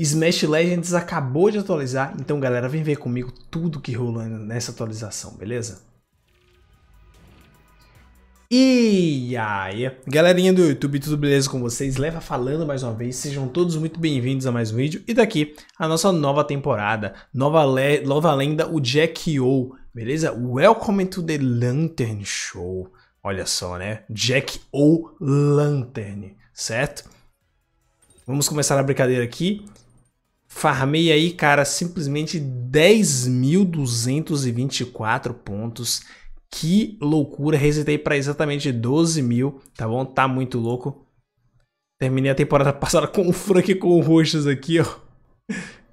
Smash Legends acabou de atualizar, então galera, vem ver comigo tudo que rolou nessa atualização, beleza? E aí, galerinha do YouTube, tudo beleza com vocês? Leva falando mais uma vez, sejam todos muito bem-vindos a mais um vídeo. E daqui, a nossa nova temporada, nova, le nova lenda, o Jack O, beleza? Welcome to the Lantern Show. Olha só, né? Jack O Lantern, certo? Vamos começar a brincadeira aqui. Farmei aí, cara, simplesmente 10.224 pontos que loucura, resetei para exatamente 12 mil, tá bom? Tá muito louco. Terminei a temporada passada com o Frank com roxas aqui, ó.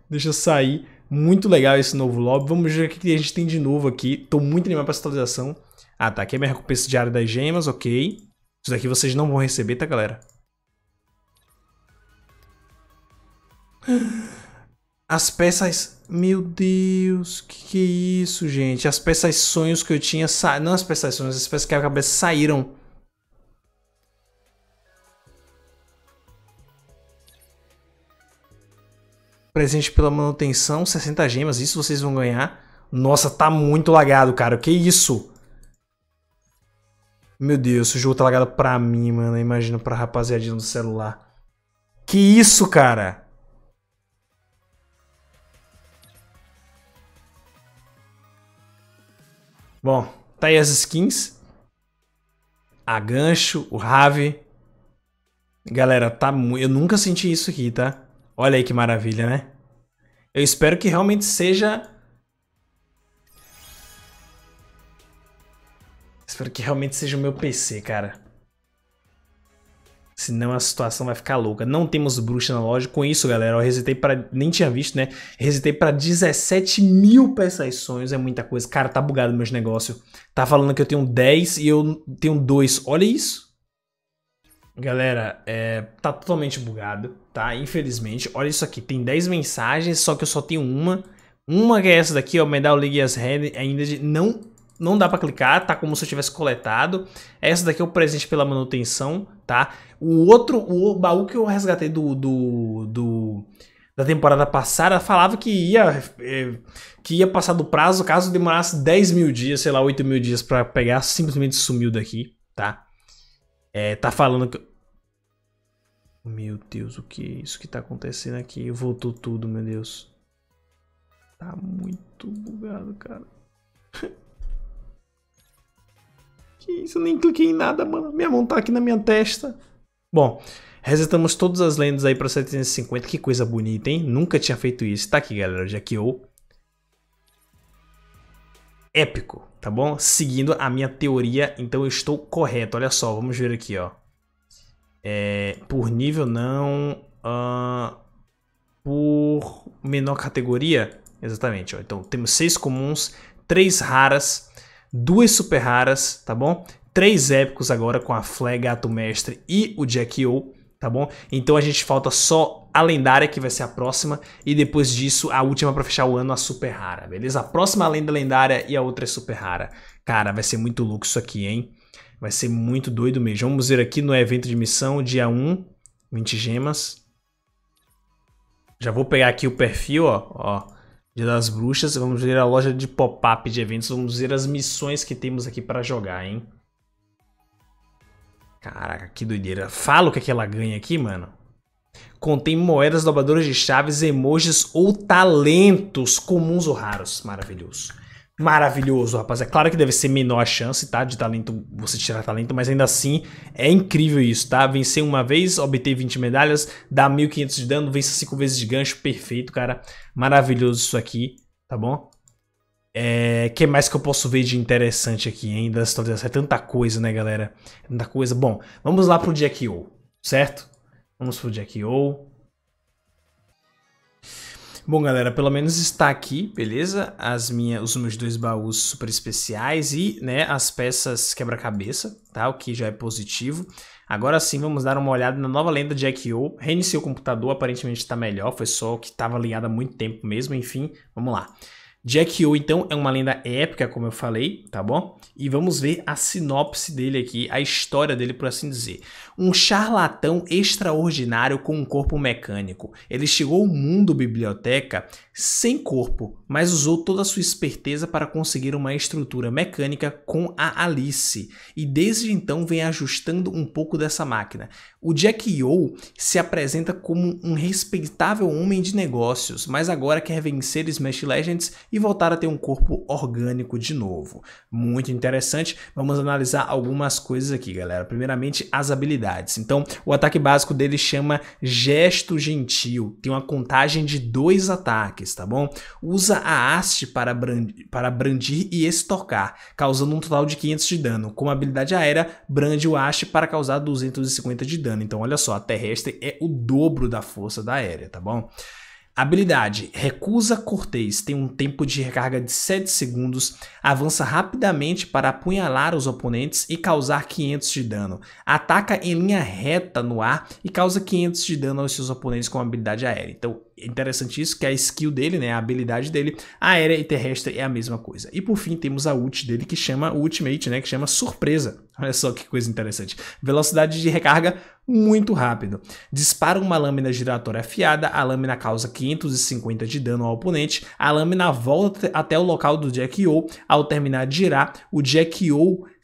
Deixa eu sair. Muito legal esse novo lobby. Vamos ver o que a gente tem de novo aqui. Tô muito animado para essa atualização. Ah, tá. Aqui é minha recompensa diária das gemas, ok. Isso daqui vocês não vão receber, tá, galera? As peças. Meu Deus, que que é isso, gente? As peças sonhos que eu tinha sa... Não as peças sonhos, as peças que a cabeça saíram. Presente pela manutenção, 60 gemas, isso vocês vão ganhar. Nossa, tá muito lagado, cara. Que isso? Meu Deus, o jogo tá lagado pra mim, mano. Imagina pra rapaziadinha no celular. Que isso, cara? Bom, tá aí as skins. A gancho, o Rave. Galera, tá eu nunca senti isso aqui, tá? Olha aí que maravilha, né? Eu espero que realmente seja... Espero que realmente seja o meu PC, cara. Senão a situação vai ficar louca. Não temos bruxa na loja. Com isso, galera, eu resetei para Nem tinha visto, né? Resetei para 17 mil peças sonhos. É muita coisa. Cara, tá bugado meus negócios. Tá falando que eu tenho 10 e eu tenho 2. Olha isso. Galera, é, tá totalmente bugado, tá? Infelizmente. Olha isso aqui. Tem 10 mensagens, só que eu só tenho uma. Uma que é essa daqui, ó. Medal League as Red. Ainda de, não não dá para clicar, tá como se eu tivesse coletado. Essa daqui é o presente pela manutenção, tá? O outro, o baú que eu resgatei do, do, do da temporada passada falava que ia é, que ia passar do prazo caso demorasse 10 mil dias, sei lá, 8 mil dias para pegar, simplesmente sumiu daqui, tá? É, tá falando que... Meu Deus, o que é isso que tá acontecendo aqui? Voltou tudo, meu Deus. Tá muito bugado, cara. Que isso, eu nem cliquei em nada, mano. Minha mão tá aqui na minha testa. Bom, resetamos todas as lendas aí para 750. Que coisa bonita, hein? Nunca tinha feito isso. Tá aqui, galera. Já que eu... Épico, tá bom? Seguindo a minha teoria, então eu estou correto. Olha só, vamos ver aqui, ó. É, por nível não... Uh, por menor categoria? Exatamente, ó. Então temos seis comuns, três raras duas super raras, tá bom? Três épicos agora com a Flé, Gato Mestre e o Jack O, tá bom? Então a gente falta só a lendária, que vai ser a próxima, e depois disso a última para fechar o ano, a super rara, beleza? A próxima lenda lendária e a outra é super rara. Cara, vai ser muito louco isso aqui, hein? Vai ser muito doido mesmo. Vamos ver aqui no evento de missão, dia 1, 20 gemas. Já vou pegar aqui o perfil, ó, ó. Dia das Bruxas, vamos ver a loja de pop-up de eventos, vamos ver as missões que temos aqui para jogar, hein? Caraca, que doideira. Fala o que, é que ela ganha aqui, mano. Contém moedas dobradoras de chaves, emojis ou talentos comuns ou raros. Maravilhoso maravilhoso, rapaz. É claro que deve ser menor a chance, tá? De talento, você tirar talento, mas ainda assim é incrível isso, tá? Vencer uma vez, obter 20 medalhas, dá 1500 de dano, vence 5 vezes de gancho, perfeito, cara. Maravilhoso isso aqui, tá bom? É, que mais que eu posso ver de interessante aqui, histórias? É tanta coisa, né, galera? Tanta coisa. Bom, vamos lá pro Jack O, certo? Vamos pro Jack O. Bom, galera, pelo menos está aqui, beleza? As minhas, os meus dois baús super especiais e, né, as peças quebra-cabeça, tá? O que já é positivo. Agora sim, vamos dar uma olhada na nova lenda de Ekyo. Reiniciei o computador, aparentemente está melhor, foi só que estava ligado há muito tempo mesmo, enfim, vamos lá. Jack O, então, é uma lenda épica, como eu falei, tá bom? E vamos ver a sinopse dele aqui, a história dele, por assim dizer. Um charlatão extraordinário com um corpo mecânico. Ele chegou ao mundo biblioteca sem corpo, mas usou toda a sua esperteza para conseguir uma estrutura mecânica com a Alice. E desde então vem ajustando um pouco dessa máquina. O Jack Yo se apresenta como um respeitável homem de negócios, mas agora quer vencer Smash Legends e voltar a ter um corpo orgânico de novo. Muito interessante. Vamos analisar algumas coisas aqui, galera. Primeiramente, as habilidades. Então, o ataque básico dele chama Gesto Gentil. Tem uma contagem de dois ataques, tá bom? Usa a haste para, brandir, para brandir e estocar, causando um total de 500 de dano. Com a habilidade aérea, brande o haste para causar 250 de dano. Então, olha só, a terrestre é o dobro da força da aérea, tá bom? Habilidade: Recusa Cortês tem um tempo de recarga de 7 segundos, avança rapidamente para apunhalar os oponentes e causar 500 de dano. Ataca em linha reta no ar e causa 500 de dano aos seus oponentes com habilidade aérea. Então, interessante isso, que a skill dele, né, a habilidade dele, aérea e terrestre é a mesma coisa. E por fim, temos a ult dele que chama ultimate, né, que chama surpresa. Olha só que coisa interessante. Velocidade de recarga muito rápido. Dispara uma lâmina giratória afiada, a lâmina causa 550 de dano ao oponente, a lâmina volta até o local do Jack O, ao terminar de girar, o Jack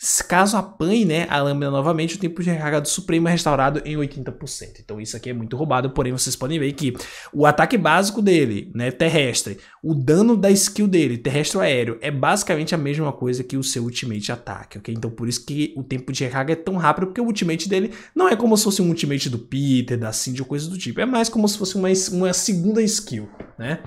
O Caso apanhe né, a lâmina novamente, o tempo de recarga do Supremo é restaurado em 80%. Então isso aqui é muito roubado, porém vocês podem ver que o ataque básico dele, né, terrestre, o dano da skill dele, terrestre ou aéreo, é basicamente a mesma coisa que o seu ultimate ataque, ok? Então por isso que o tempo de recarga é tão rápido, porque o ultimate dele não é como se fosse um ultimate do Peter, da Cindy ou coisa do tipo, é mais como se fosse uma, uma segunda skill, né?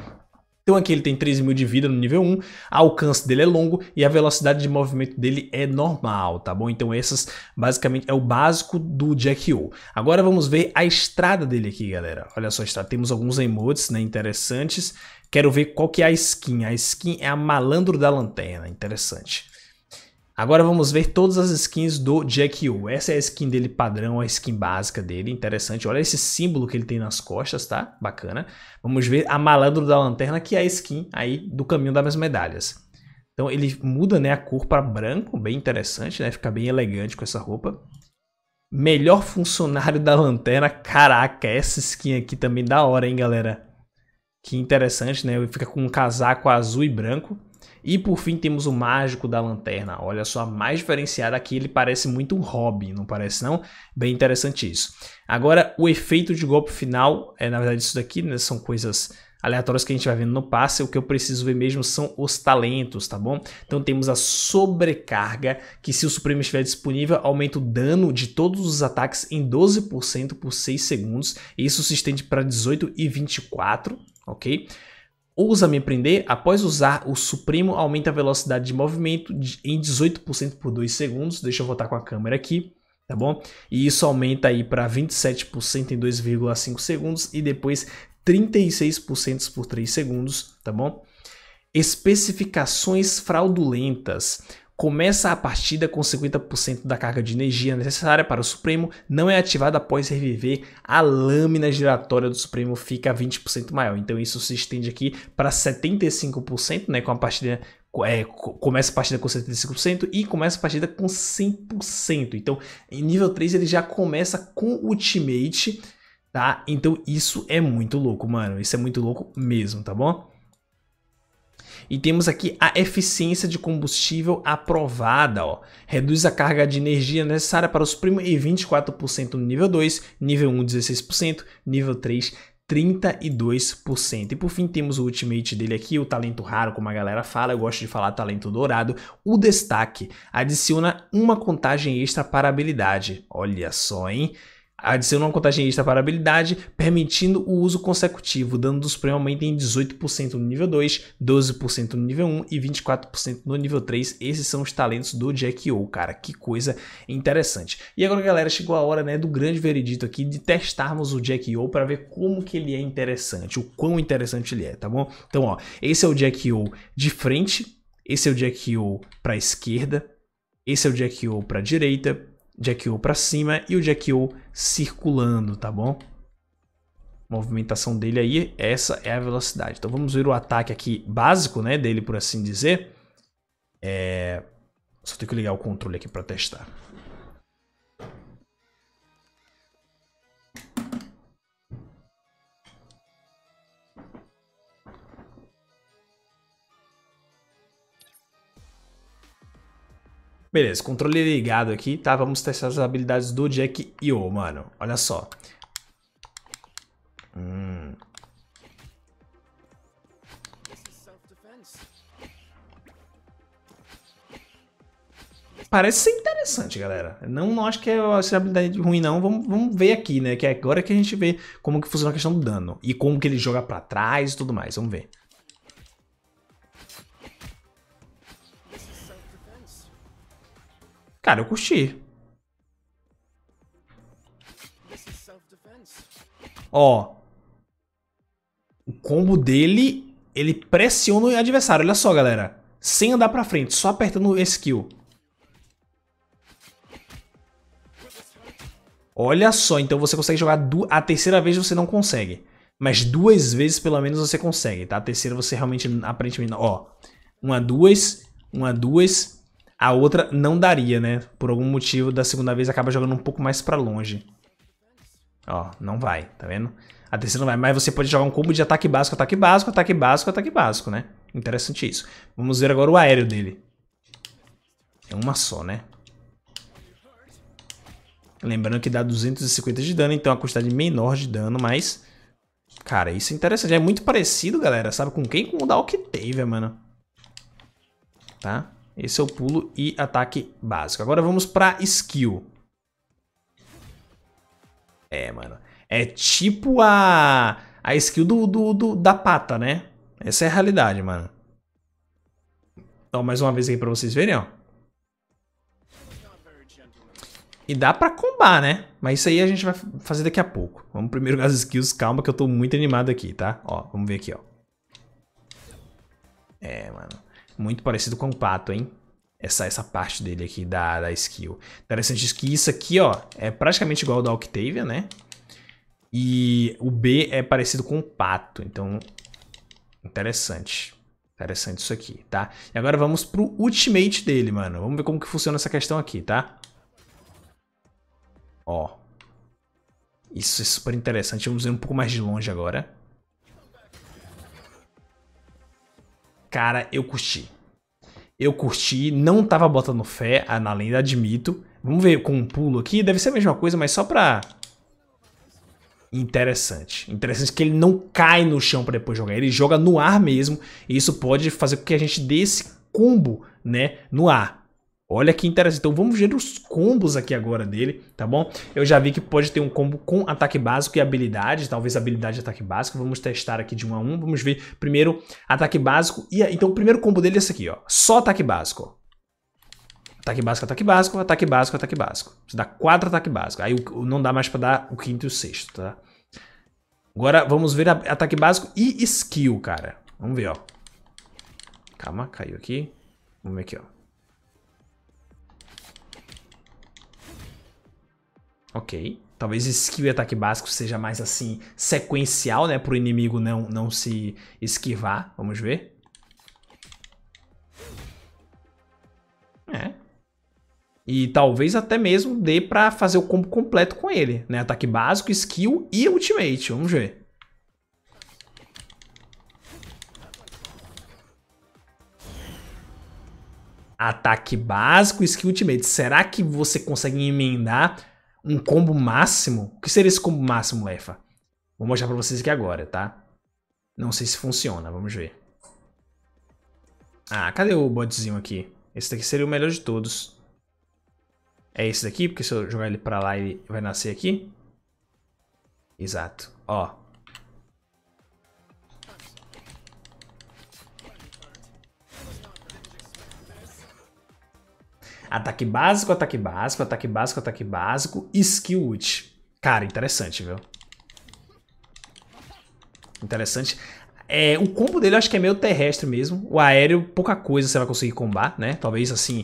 Então aqui ele tem 13 mil de vida no nível 1, a alcance dele é longo e a velocidade de movimento dele é normal, tá bom? Então essas basicamente é o básico do Jack O. Agora vamos ver a estrada dele aqui, galera. Olha só a estrada, temos alguns emotes né, interessantes. Quero ver qual que é a skin. A skin é a Malandro da Lanterna, interessante. Agora vamos ver todas as skins do Jack U. Essa é a skin dele padrão, a skin básica dele, interessante. Olha esse símbolo que ele tem nas costas, tá? Bacana. Vamos ver a Malandro da Lanterna, que é a skin aí do caminho das medalhas. Então ele muda né, a cor para branco, bem interessante, né? Fica bem elegante com essa roupa. Melhor funcionário da lanterna, caraca, essa skin aqui também da hora, hein, galera? Que interessante, né? Ele fica com um casaco azul e branco. E por fim temos o Mágico da Lanterna. Olha só, mais diferenciado aqui, ele parece muito um hobby, não parece não? Bem interessante isso. Agora, o efeito de golpe final, é na verdade isso daqui, né, são coisas aleatórias que a gente vai vendo no passe, o que eu preciso ver mesmo são os talentos, tá bom? Então temos a sobrecarga, que se o Supremo estiver disponível, aumenta o dano de todos os ataques em 12% por 6 segundos, isso se estende para 18 e 24, ok? Ousa me prender, após usar o Supremo, aumenta a velocidade de movimento em 18% por 2 segundos. Deixa eu voltar com a câmera aqui, tá bom? E isso aumenta aí para 27% em 2,5 segundos e depois 36% por 3 segundos, tá bom? Especificações fraudulentas. Começa a partida com 50% da carga de energia necessária para o Supremo, não é ativada após reviver, a lâmina giratória do Supremo fica 20% maior. Então isso se estende aqui para 75%, né, com a partida é, começa a partida com 75% e começa a partida com 100%. Então, em nível 3 ele já começa com Ultimate, tá? Então isso é muito louco, mano. Isso é muito louco mesmo, tá bom? E temos aqui a eficiência de combustível aprovada. Ó. Reduz a carga de energia necessária para o Supremo em 24% no nível 2, nível 1 16%, nível 3 32%. E por fim temos o ultimate dele aqui, o talento raro, como a galera fala, eu gosto de falar talento dourado. O destaque adiciona uma contagem extra para habilidade. Olha só, hein? Adiciona uma contagem extra para habilidade, permitindo o uso consecutivo. dando dos prêmios aumenta em 18% no nível 2, 12% no nível 1 e 24% no nível 3. Esses são os talentos do Jack O, cara. Que coisa interessante. E agora, galera, chegou a hora né, do grande veredito aqui de testarmos o Jack O para ver como que ele é interessante, o quão interessante ele é, tá bom? Então, ó, esse é o Jack O de frente, esse é o Jack O para esquerda, esse é o Jack O para direita, Jack para cima e o Jack circulando, tá bom? movimentação dele aí, essa é a velocidade. Então vamos ver o ataque aqui básico, né, dele por assim dizer. É... Só tenho que ligar o controle aqui para testar. Beleza, controle ligado aqui, tá? Vamos testar as habilidades do Jack Yo, mano. Olha só. Hum. Parece ser interessante, galera. Não, não acho que é uma habilidade ruim, não. Vamos, vamos ver aqui, né? Que é agora que a gente vê como que funciona a questão do dano. E como que ele joga pra trás e tudo mais. Vamos ver. Cara, eu curti. Ó. O combo dele, ele pressiona o adversário. Olha só, galera. Sem andar pra frente, só apertando esse skill. Olha só, então você consegue jogar a terceira vez você não consegue. Mas duas vezes pelo menos você consegue, tá? A terceira você realmente, aparentemente. Ó, uma, duas, uma, duas, a outra não daria, né? Por algum motivo, da segunda vez acaba jogando um pouco mais pra longe. Ó, não vai, tá vendo? A terceira não vai, mas você pode jogar um combo de ataque básico, ataque básico, ataque básico, ataque básico, né? Interessante isso. Vamos ver agora o aéreo dele. É uma só, né? Lembrando que dá 250 de dano, então é uma quantidade menor de dano, mas... Cara, isso é interessante. É muito parecido, galera, sabe com quem? Com o da Octavia, mano. Tá? Esse é o pulo e ataque básico. Agora vamos pra skill. É, mano. É tipo a, a skill do, do, do, da pata, né? Essa é a realidade, mano. Então, mais uma vez aqui pra vocês verem, ó. E dá pra combar, né? Mas isso aí a gente vai fazer daqui a pouco. Vamos primeiro as skills. Calma que eu tô muito animado aqui, tá? Ó, vamos ver aqui, ó. É, mano. Muito parecido com o pato, hein? Essa, essa parte dele aqui da, da skill. Interessante que isso aqui, ó, é praticamente igual ao da Octavia, né? E o B é parecido com o pato. Então, interessante. Interessante isso aqui, tá? E agora vamos pro ultimate dele, mano. Vamos ver como que funciona essa questão aqui, tá? Ó. Isso é super interessante. Vamos ver um pouco mais de longe agora. Cara, eu curti. Eu curti, não tava botando fé na lenda, admito. Vamos ver com um pulo aqui, deve ser a mesma coisa, mas só pra... Interessante. Interessante que ele não cai no chão para depois jogar, ele joga no ar mesmo, e isso pode fazer com que a gente dê esse combo, né, no ar. Olha que interessante. Então vamos ver os combos aqui agora dele, tá bom? Eu já vi que pode ter um combo com ataque básico e habilidade, talvez habilidade e ataque básico. Vamos testar aqui de um a um. Vamos ver primeiro ataque básico. e Então o primeiro combo dele é esse aqui, ó. Só ataque básico. Ataque básico, ataque básico, ataque básico, ataque básico. Você dá quatro ataque básico. Aí não dá mais pra dar o quinto e o sexto, tá? Agora vamos ver ataque básico e skill, cara. Vamos ver, ó. Calma, caiu aqui. Vamos ver aqui, ó. Ok. Talvez skill e ataque básico seja mais assim, sequencial, né? Para o inimigo não, não se esquivar. Vamos ver. É. E talvez até mesmo dê para fazer o combo completo com ele, né? Ataque básico, skill e ultimate. Vamos ver. Ataque básico, skill ultimate. Será que você consegue emendar um combo máximo. O que seria esse combo máximo, Lefa? Vou mostrar pra vocês aqui agora, tá? Não sei se funciona, vamos ver. Ah, cadê o bodezinho aqui? Esse daqui seria o melhor de todos. É esse daqui, porque se eu jogar ele pra lá, ele vai nascer aqui. Exato. Ó, Ataque básico, ataque básico, ataque básico, ataque básico, skill ult. Cara, interessante, viu? Interessante. É, o combo dele eu acho que é meio terrestre mesmo. O aéreo, pouca coisa você vai conseguir combar, né? Talvez assim...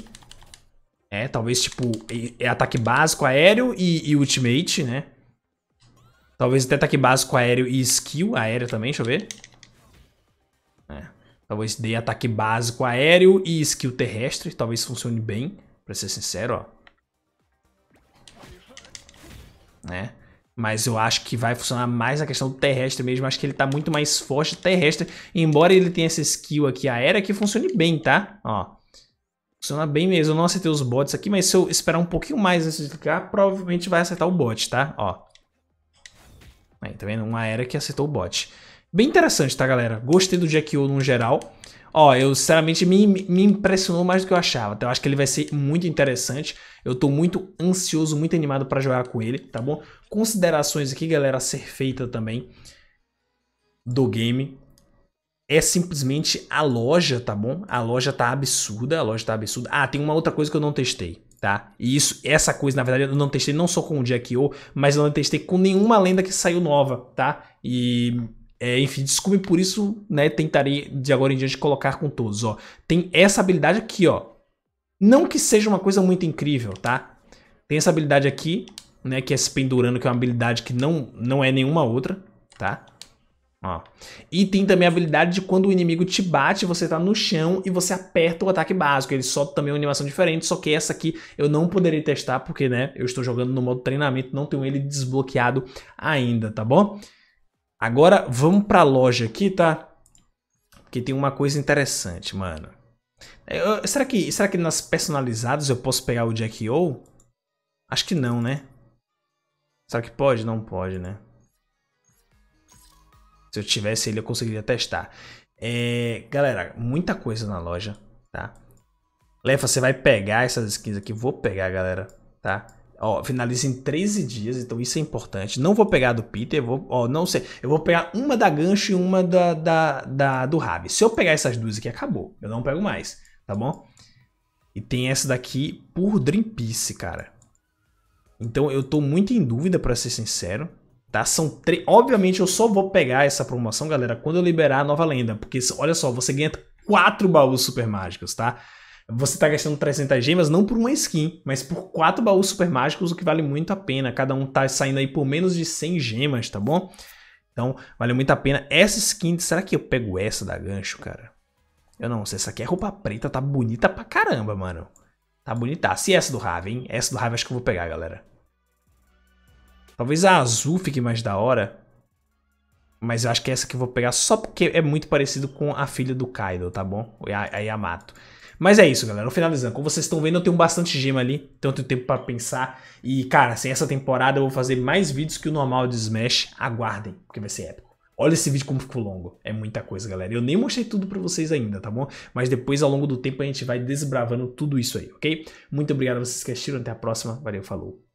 É, talvez tipo... É ataque básico, aéreo e, e ultimate, né? Talvez até ataque básico aéreo e skill aéreo também, deixa eu ver. É. Talvez dê ataque básico aéreo e skill terrestre. Talvez funcione bem, pra ser sincero, ó. Né? Mas eu acho que vai funcionar mais a questão do terrestre mesmo. Acho que ele tá muito mais forte terrestre. Embora ele tenha essa skill aqui aérea que funcione bem, tá? Ó. Funciona bem mesmo. Eu não acertei os bots aqui, mas se eu esperar um pouquinho mais antes de clicar, provavelmente vai acertar o bot, tá? Ó. Aí, tá vendo? Uma aérea que acertou o bot. Bem interessante, tá, galera? Gostei do Jack O no geral. Ó, eu sinceramente me, me impressionou mais do que eu achava. Então eu acho que ele vai ser muito interessante. Eu tô muito ansioso, muito animado para jogar com ele, tá bom? Considerações aqui, galera, a ser feita também do game. É simplesmente a loja, tá bom? A loja tá absurda, a loja tá absurda. Ah, tem uma outra coisa que eu não testei, tá? E isso, essa coisa, na verdade, eu não testei não só com o Jack O, mas eu não testei com nenhuma lenda que saiu nova, tá? E é, enfim, desculpe por isso, né? Tentarei de agora em diante colocar com todos, ó. Tem essa habilidade aqui, ó. Não que seja uma coisa muito incrível, tá? Tem essa habilidade aqui, né? Que é se pendurando, que é uma habilidade que não, não é nenhuma outra, tá? Ó. E tem também a habilidade de quando o inimigo te bate, você tá no chão e você aperta o ataque básico. Ele solta também uma animação diferente, só que essa aqui eu não poderei testar, porque, né, eu estou jogando no modo treinamento, não tenho ele desbloqueado ainda, tá bom? Agora vamos pra loja aqui, tá? Porque tem uma coisa interessante, mano. Eu, será, que, será que nas personalizadas eu posso pegar o Jack O? Acho que não, né? Será que pode? Não pode, né? Se eu tivesse ele, eu conseguiria testar. É, galera, muita coisa na loja, tá? Lefa, você vai pegar essas skins aqui. Vou pegar, galera, tá? Ó, finaliza em 13 dias, então isso é importante. Não vou pegar do Peter, vou, ó, não sei. Eu vou pegar uma da gancho e uma da, da, da do Rabi. Se eu pegar essas duas aqui, acabou. Eu não pego mais, tá bom? E tem essa daqui por Dream Piece, cara. Então eu tô muito em dúvida, para ser sincero. Tá? São três. Obviamente eu só vou pegar essa promoção, galera, quando eu liberar a nova lenda. Porque olha só, você ganha quatro baús super mágicos, tá? Você está gastando 300 gemas não por uma skin, mas por quatro baús super mágicos, o que vale muito a pena. Cada um tá saindo aí por menos de 100 gemas, tá bom? Então, vale muito a pena. Essa skin, será que eu pego essa da gancho, cara? Eu não sei, essa aqui é roupa preta, tá bonita pra caramba, mano. Tá bonita. Se essa do Raven, hein? Essa do Raven acho que eu vou pegar, galera. Talvez a azul fique mais da hora. Mas eu acho que essa que eu vou pegar só porque é muito parecido com a filha do Kaido, tá bom? A Yamato. Mas é isso, galera. Finalizando. Como vocês estão vendo, eu tenho bastante gema ali. Então eu tenho tempo para pensar. E, cara, sem essa temporada eu vou fazer mais vídeos que o normal de Smash. Aguardem, porque vai ser épico. Olha esse vídeo como ficou longo. É muita coisa, galera. Eu nem mostrei tudo pra vocês ainda, tá bom? Mas depois, ao longo do tempo, a gente vai desbravando tudo isso aí, ok? Muito obrigado a vocês que assistiram. Até a próxima. Valeu, falou.